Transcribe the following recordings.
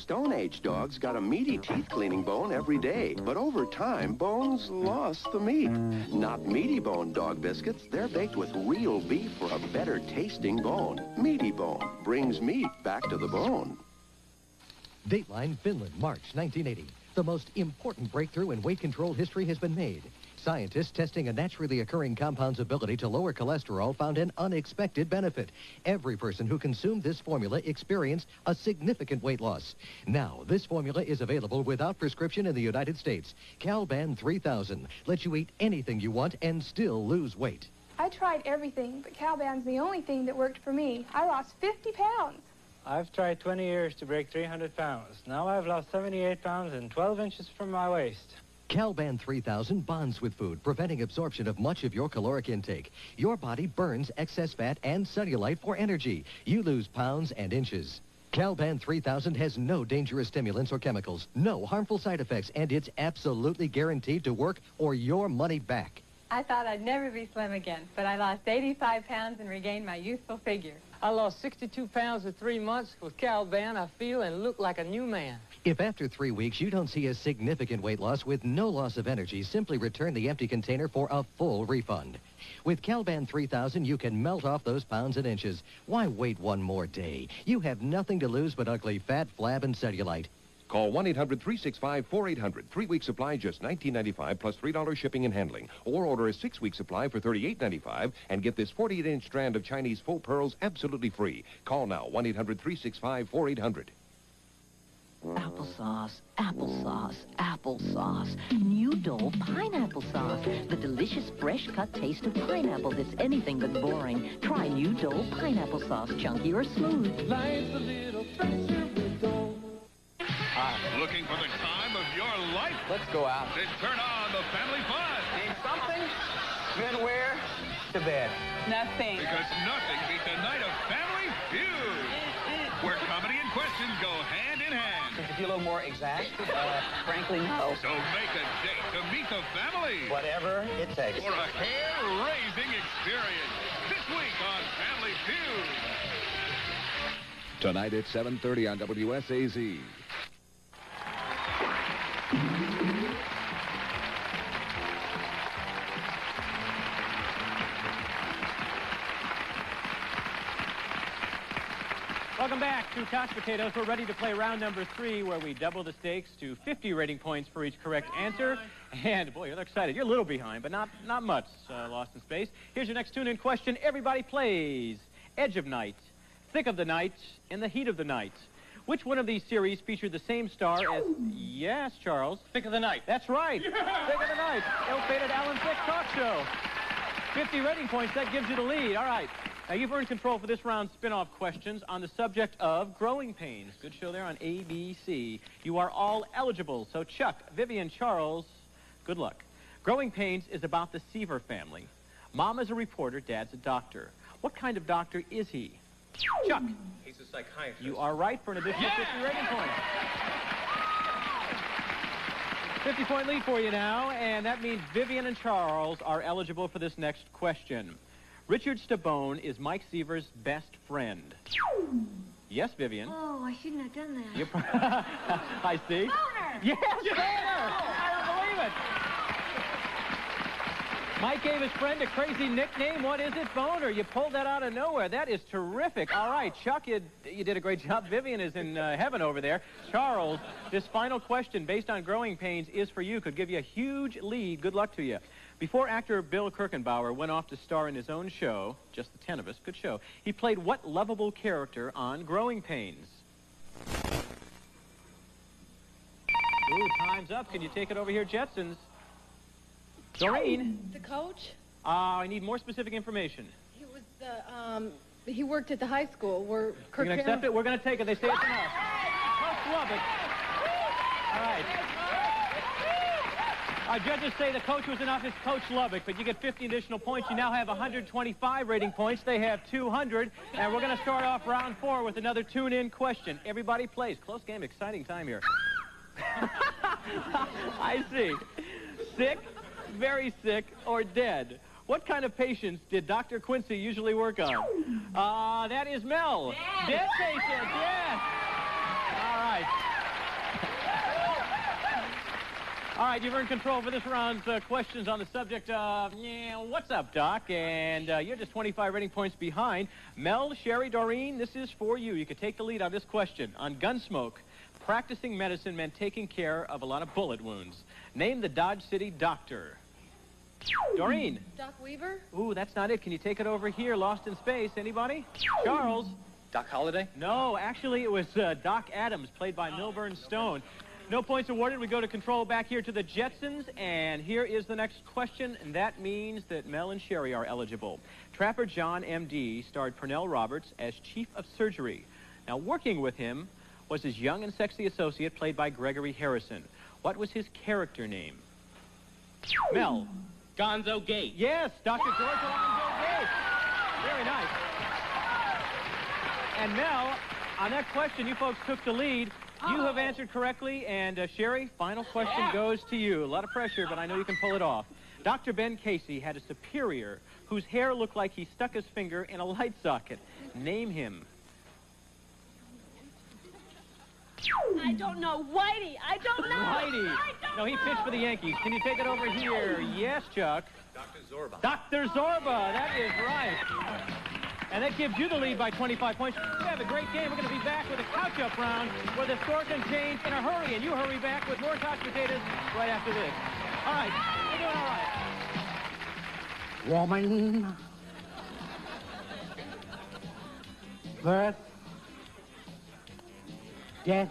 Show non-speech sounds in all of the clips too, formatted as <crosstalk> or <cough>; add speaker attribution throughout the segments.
Speaker 1: Stone Age dogs got a meaty teeth cleaning bone every day, but over time, bones lost the meat. Not meaty bone dog biscuits. They're baked with real beef for a better tasting bone. Meaty bone brings meat back to the bone.
Speaker 2: Dateline, Finland, March 1980. The most important breakthrough in weight control history has been made. Scientists testing a naturally occurring compound's ability to lower cholesterol found an unexpected benefit. Every person who consumed this formula experienced a significant weight loss. Now, this formula is available without prescription in the United States. Calban 3000 lets you eat anything you want and still lose weight.
Speaker 3: I tried everything, but Calban's the only thing that worked for me. I lost 50 pounds.
Speaker 4: I've tried 20 years to break 300 pounds. Now I've lost 78 pounds and 12 inches from my waist.
Speaker 2: Calban 3000 bonds with food, preventing absorption of much of your caloric intake. Your body burns excess fat and cellulite for energy. You lose pounds and inches. Calban 3000 has no dangerous stimulants or chemicals, no harmful side effects, and it's absolutely guaranteed to work or your money back.
Speaker 5: I thought I'd never be slim again, but I lost 85 pounds and regained my youthful figure.
Speaker 6: I lost 62 pounds in three months. With Calban, I feel and look like a new man.
Speaker 2: If after three weeks you don't see a significant weight loss with no loss of energy, simply return the empty container for a full refund. With Calban 3000, you can melt off those pounds and inches. Why wait one more day? You have nothing to lose but ugly fat, flab, and cellulite.
Speaker 7: Call 1-800-365-4800. Three-week supply just $19.95 plus $3 shipping and handling. Or order a six-week supply for $38.95 and get this 48-inch strand of Chinese faux pearls absolutely free. Call now, 1-800-365-4800.
Speaker 8: Applesauce, applesauce, applesauce. New Dole pineapple sauce. The delicious fresh cut taste of pineapple that's anything but boring. Try New Dole pineapple sauce, chunky or smooth.
Speaker 9: Life's a little fresher with Dole.
Speaker 10: Looking for the time of your life?
Speaker 11: Let's go out.
Speaker 10: Then turn on the family fun.
Speaker 11: Need something? Then where? To bed.
Speaker 12: Nothing.
Speaker 10: Because nothing beats a night of family feud. where comedy and questions go hand in hand.
Speaker 11: Could you be a little more exact? Uh, frankly, no.
Speaker 10: So make a date to meet the family.
Speaker 11: Whatever it takes.
Speaker 10: For a hair-raising experience. This week on Family Feud.
Speaker 13: Tonight at 7.30 on WSAZ.
Speaker 14: Welcome back Potatoes. We're ready to play round number three, where we double the stakes to 50 rating points for each correct answer. And boy, you're excited. You're a little behind, but not not much uh, lost in space. Here's your next tune-in question. Everybody plays Edge of Night, Thicke of the Night, and The Heat of the Night. Which one of these series featured the same star as... Yes, Charles.
Speaker 6: Thicke of the Night.
Speaker 14: That's right. Thicke of the Night. Ill-fated Alan Thicke talk show. 50 rating points. That gives you the lead. All right. Now, you've earned control for this round's spin-off questions on the subject of growing pains. Good show there on ABC. You are all eligible. So, Chuck, Vivian, Charles, good luck. Growing pains is about the Seaver family. Mom is a reporter, Dad's a doctor. What kind of doctor is he? Chuck.
Speaker 6: He's a psychiatrist.
Speaker 14: You are right for an additional 50 rating points. 50-point lead for you now, and that means Vivian and Charles are eligible for this next question. Richard Stabone is Mike Seaver's best friend. Yes, Vivian.
Speaker 15: Oh, I shouldn't have done that.
Speaker 14: You <laughs> I see.
Speaker 15: Boner!
Speaker 14: Yes, Boner! I don't believe it. Mike gave his friend a crazy nickname. What is it, Boner? You pulled that out of nowhere. That is terrific. All right, Chuck, you, you did a great job. Vivian is in uh, heaven over there. Charles, this final question based on growing pains is for you. Could give you a huge lead. Good luck to you. Before actor Bill Kirchenbauer went off to star in his own show, just the 10 of us, good show, he played what lovable character on Growing Pains? Ooh, time's up. Can you take it over here, Jetsons? Doreen?
Speaker 16: The coach?
Speaker 14: Uh, I need more specific information.
Speaker 16: He was the, um, he worked at the high school where
Speaker 14: You're going to accept it? We're going to take it. They say it's enough. Coach Lubbock. All right. Our judges say the coach was enough. It's Coach Lubbock, but you get 50 additional points. You now have 125 rating points. They have 200. And we're going to start off round four with another tune-in question. Everybody plays. Close game, exciting time here. <laughs> I see. Sick, very sick, or dead. What kind of patients did Dr. Quincy usually work on? Uh, that is Mel. Dead patients, yes. All right. Right, you've earned control for this round's uh, questions on the subject of, yeah, what's up, Doc? And uh, you're just 25 rating points behind. Mel, Sherry, Doreen, this is for you. You could take the lead on this question. On Gunsmoke, practicing medicine meant taking care of a lot of bullet wounds. Name the Dodge City doctor. Doreen.
Speaker 16: Doc Weaver?
Speaker 14: Ooh, that's not it. Can you take it over here? Lost in space. Anybody? Charles.
Speaker 12: Doc Holliday?
Speaker 14: No, actually, it was uh, Doc Adams, played by Milburn Stone. No points awarded. We go to control back here to the Jetsons, and here is the next question, and that means that Mel and Sherry are eligible. Trapper John M.D. starred Pernell Roberts as Chief of Surgery. Now, working with him was his young and sexy associate, played by Gregory Harrison. What was his character name? Mel.
Speaker 12: Gonzo Gate.
Speaker 14: Yes, Dr. George Alonzo Gate. Very nice. And Mel, on that question, you folks took the lead. You have answered correctly, and uh, Sherry, final question goes to you. A lot of pressure, but I know you can pull it off. Dr. Ben Casey had a superior whose hair looked like he stuck his finger in a light socket. Name him.
Speaker 15: I don't know. Whitey, I don't know.
Speaker 14: Whitey.
Speaker 15: I don't
Speaker 14: No, he
Speaker 15: know.
Speaker 14: pitched for the Yankees. Can you take it over here? Yes, Chuck.
Speaker 12: Dr. Zorba.
Speaker 14: Dr. Zorba, that is right. And that gives you the lead by 25 points. We have a great game. We're going to be back with a couch-up round where the score can change in a hurry. And you hurry back with more couch potatoes right after this. All right. We're doing all right.
Speaker 17: Woman. Birth. Death.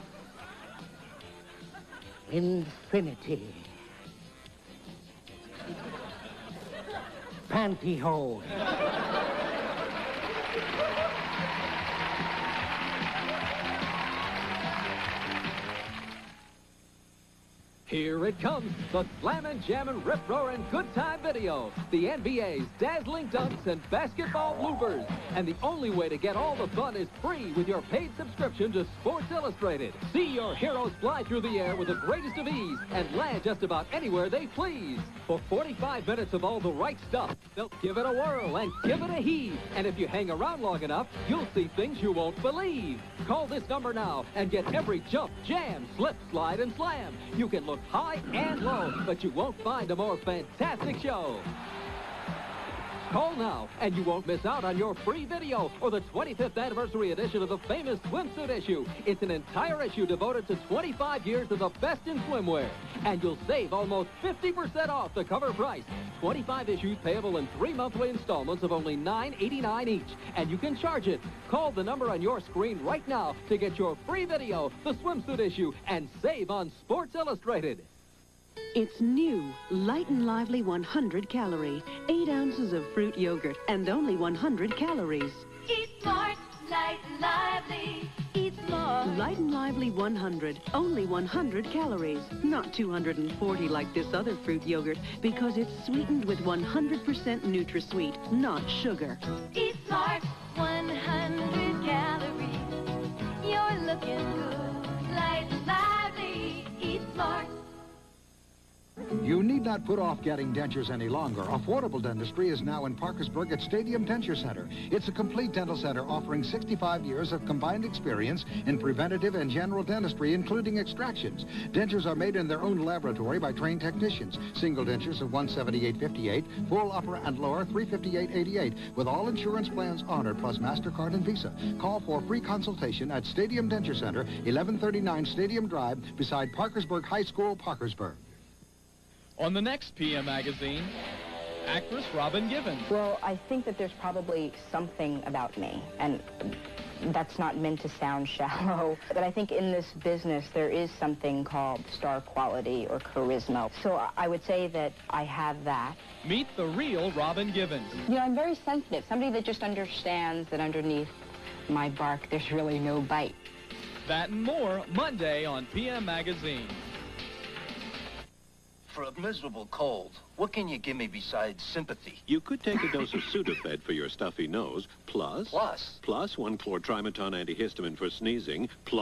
Speaker 17: Infinity. Pantyhose.
Speaker 18: Here it comes, the Slammin' Jammin' Rip Roarin' Good Time Video. The NBA's dazzling dunks and basketball bloopers. And the only way to get all the fun is free with your paid subscription to Sports Illustrated. See your heroes fly through the air with the greatest of ease and land just about anywhere they please. For 45 minutes of all the right stuff, they'll give it a whirl and give it a heave. And if you hang around long enough, you'll see things you won't believe. Call this number now and get every jump, jam, slip, slide, and slam. You can look high and low, but you won't find a more fantastic show. Call now, and you won't miss out on your free video or the 25th anniversary edition of the famous swimsuit issue. It's an entire issue devoted to 25 years of the best in swimwear. And you'll save almost 50% off the cover price. 25 issues payable in three monthly installments of only $9.89 each. And you can charge it. Call the number on your screen right now to get your free video, the swimsuit issue, and save on Sports Illustrated.
Speaker 19: It's new, light and lively 100 calorie, 8 ounces of fruit yogurt, and only 100 calories.
Speaker 15: Eat smart, light and lively. Eat smart.
Speaker 19: Light and lively 100, only 100 calories. Not 240 like this other fruit yogurt, because it's sweetened with 100% NutraSweet, not sugar.
Speaker 15: Eat smart, 100 calories. You're looking
Speaker 20: You need not put off getting dentures any longer. Affordable dentistry is now in Parkersburg at Stadium Denture Center. It's a complete dental center offering 65 years of combined experience in preventative and general dentistry, including extractions. Dentures are made in their own laboratory by trained technicians. Single dentures of 178.58, full upper and lower 358.88, with all insurance plans honored plus MasterCard and Visa. Call for free consultation at Stadium Denture Center, 1139 Stadium Drive, beside Parkersburg High School, Parkersburg.
Speaker 21: On the next PM magazine, actress Robin Givens.
Speaker 22: Well, I think that there's probably something about me, and that's not meant to sound <laughs> shallow, but I think in this business there is something called star quality or charisma. So I- would say that I have that.
Speaker 21: Meet the real Robin Givens.
Speaker 22: You know, I'm very sensitive. Somebody that just understands that underneath my bark there's really no bite.
Speaker 21: That and more Monday on PM Magazine.
Speaker 23: For a miserable cold, what can you give me besides sympathy?
Speaker 24: You could take a dose of Sudafed for your stuffy nose, plus...
Speaker 23: Plus?
Speaker 24: Plus one Chlor-Trimeton antihistamine for sneezing, plus...